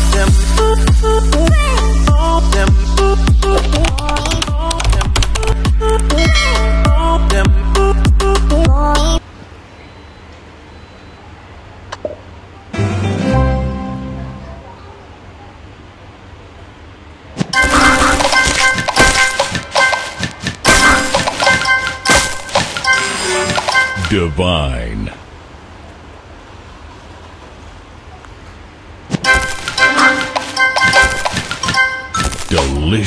Divine.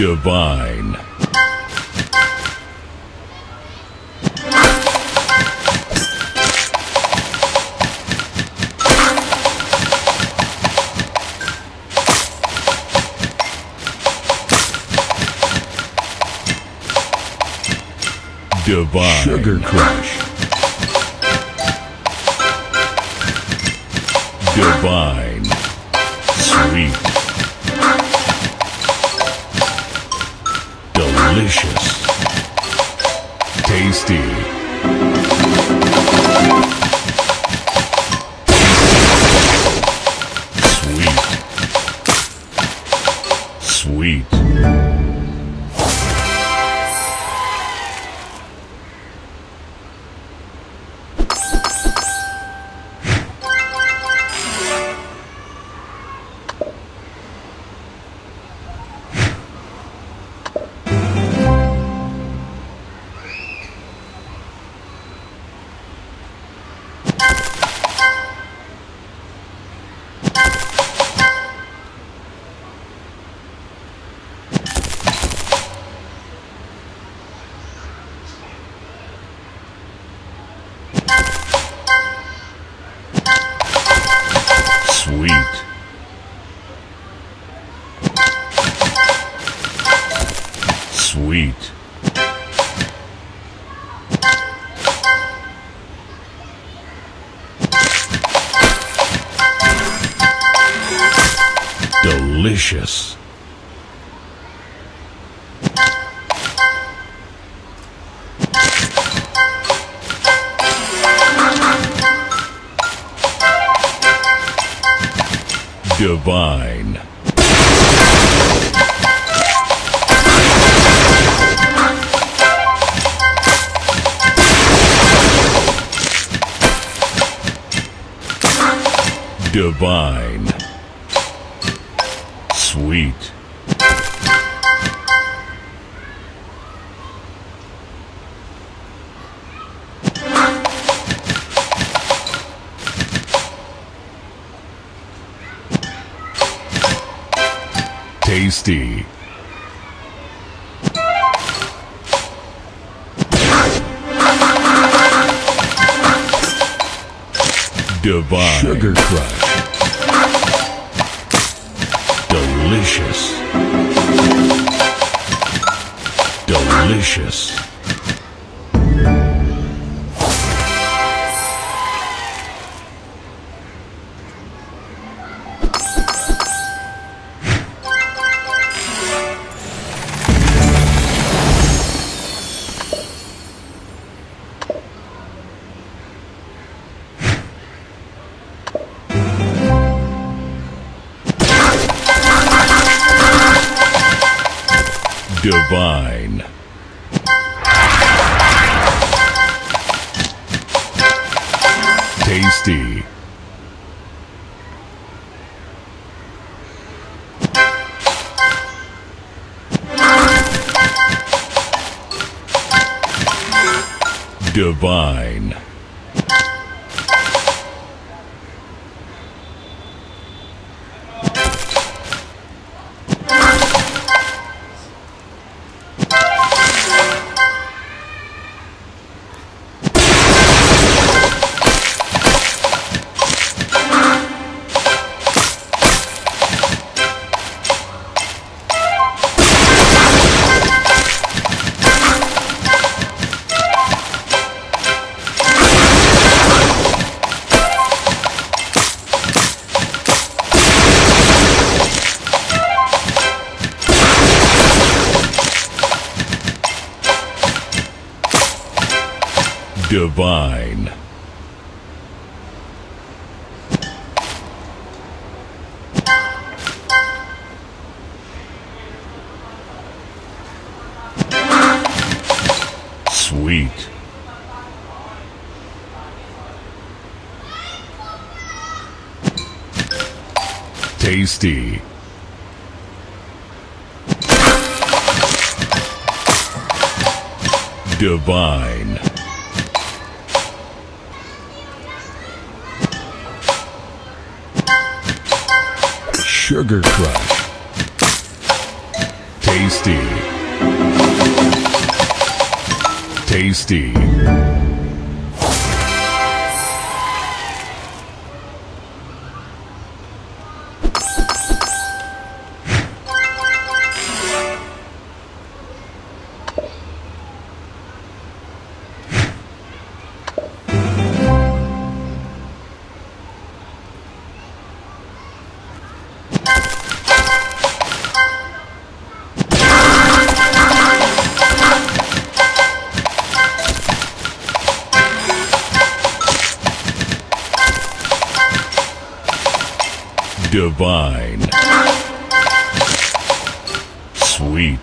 Divine. Divine. Sugar Crush. Divine. Sweet. Delicious. Tasty. Delicious. Divine. Divine. Sweet. Tasty. Divine. Sugar Crush. Delicious. Delicious. Divine. Divine. Sweet. Tasty. Divine. Sugar Crush. Tasty. Tasty.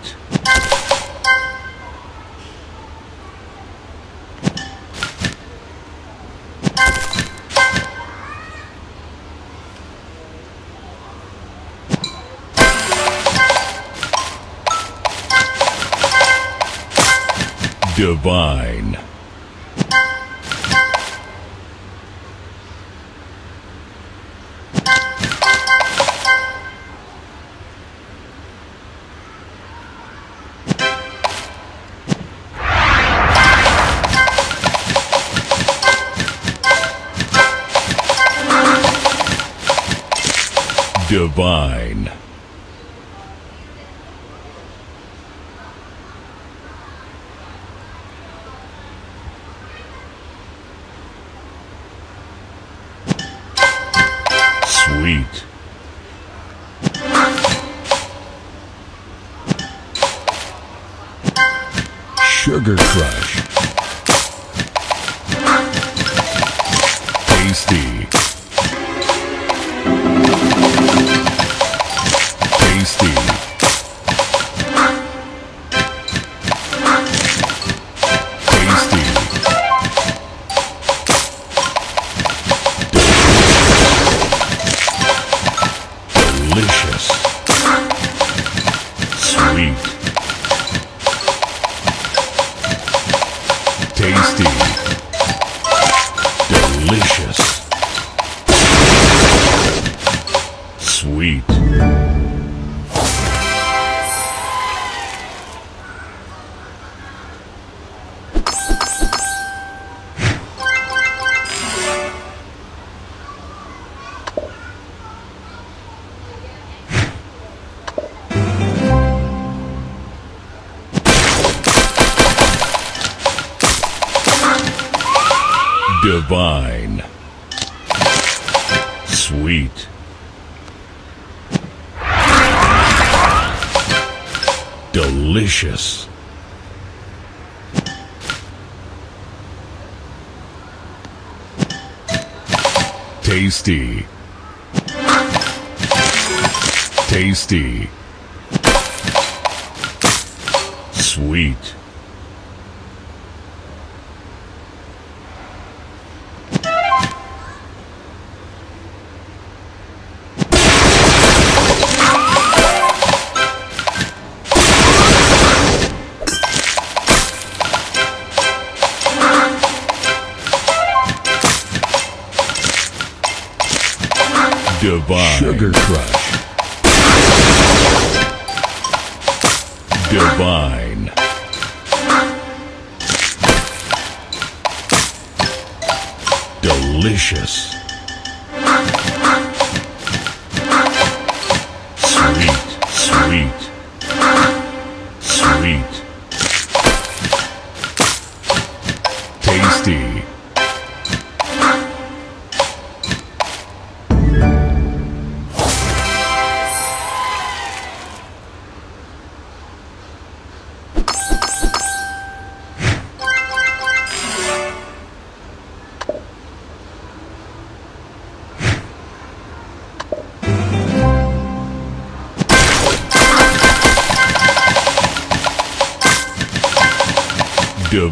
Sweet. Divine. Divine. Sweet. Sugar Crush. Divine. Sweet. Delicious. Tasty. Tasty. Sweet. Divine. Sugar Crush. Divine. Delicious.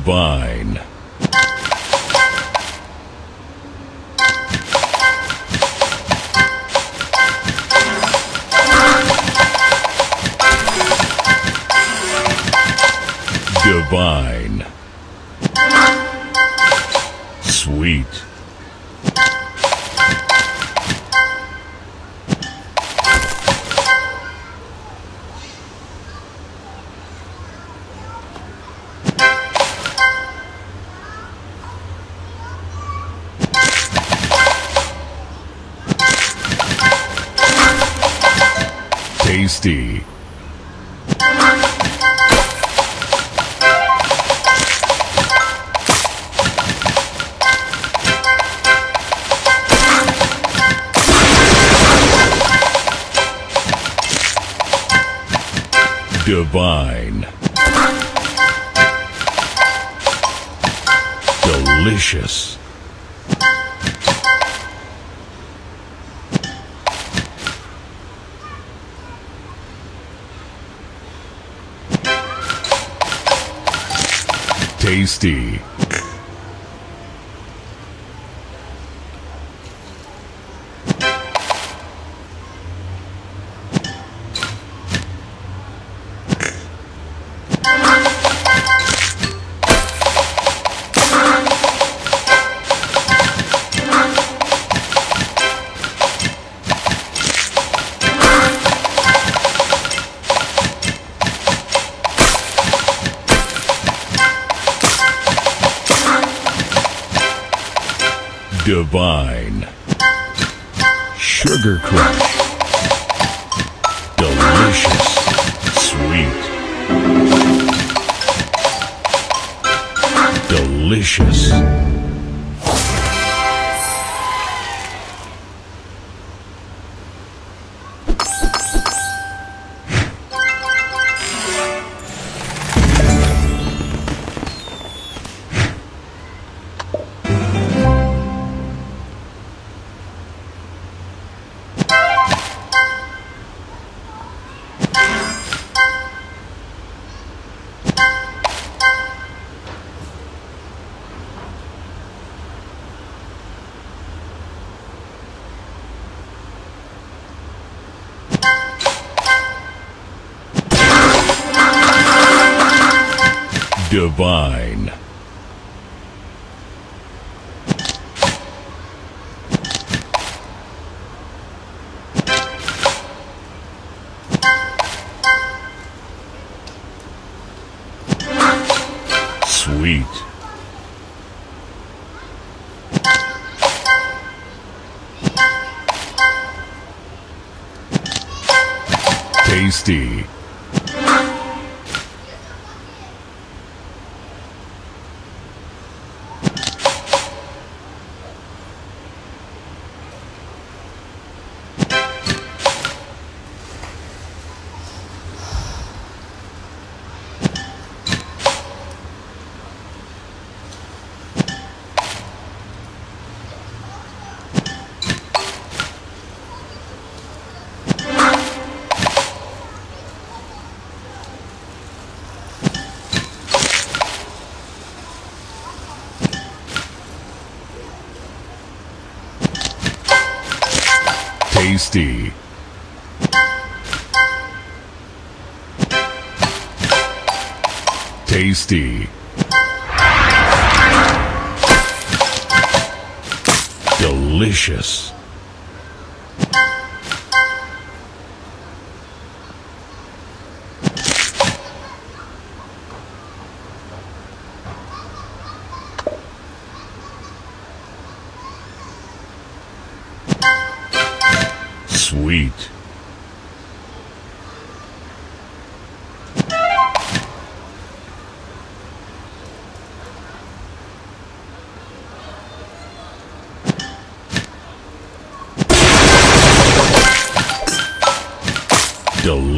Divine. Divine. Sweet. Divine. Delicious. Tasty. Divine. Sugar Crush. Delicious. Sweet. Delicious. Divine. Sweet. Tasty. Tasty. Tasty. Delicious.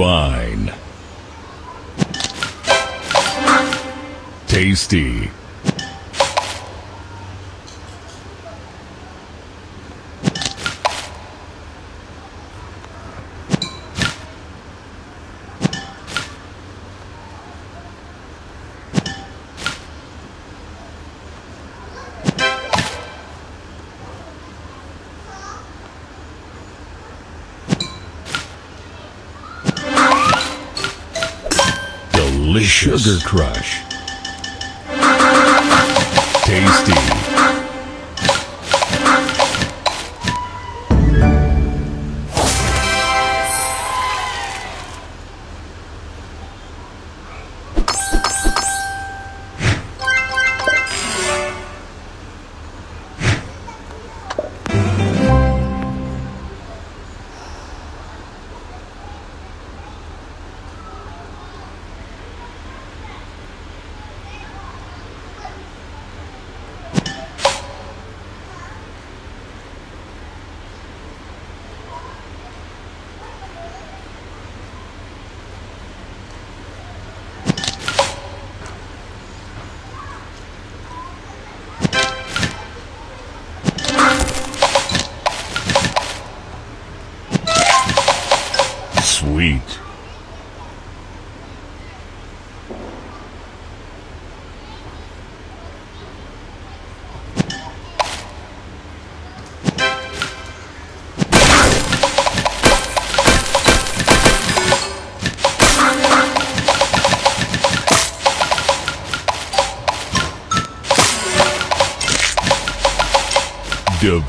Divine. Tasty. Sugar Crush.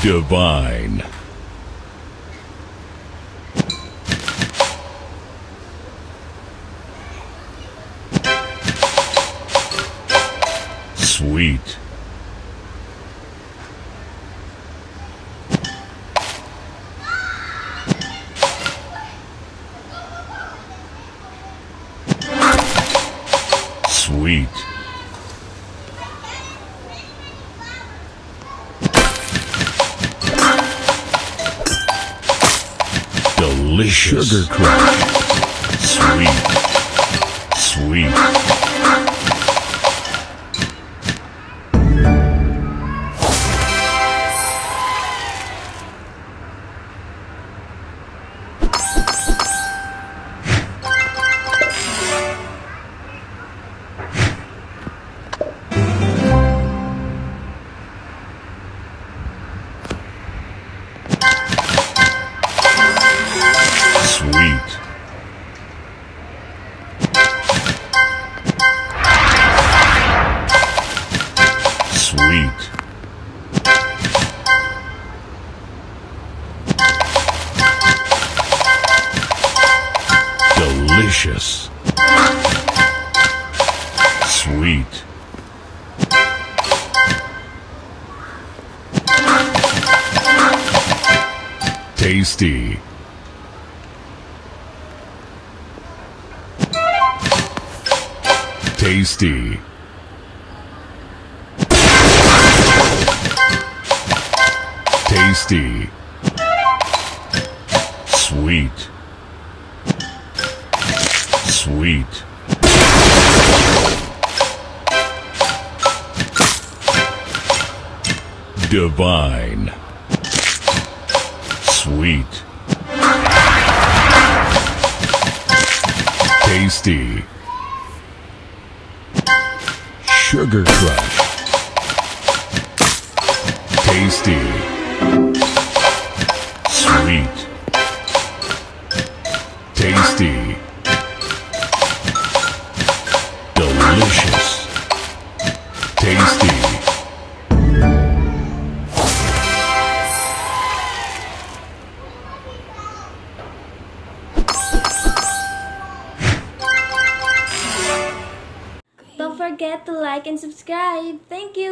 Divine. Sweet. Crush. Sweet. Tasty. Tasty. Tasty. Sweet. Sweet. Divine. Sweet. Tasty. Sugar Crush. Tasty. Sweet. Tasty. Thank you.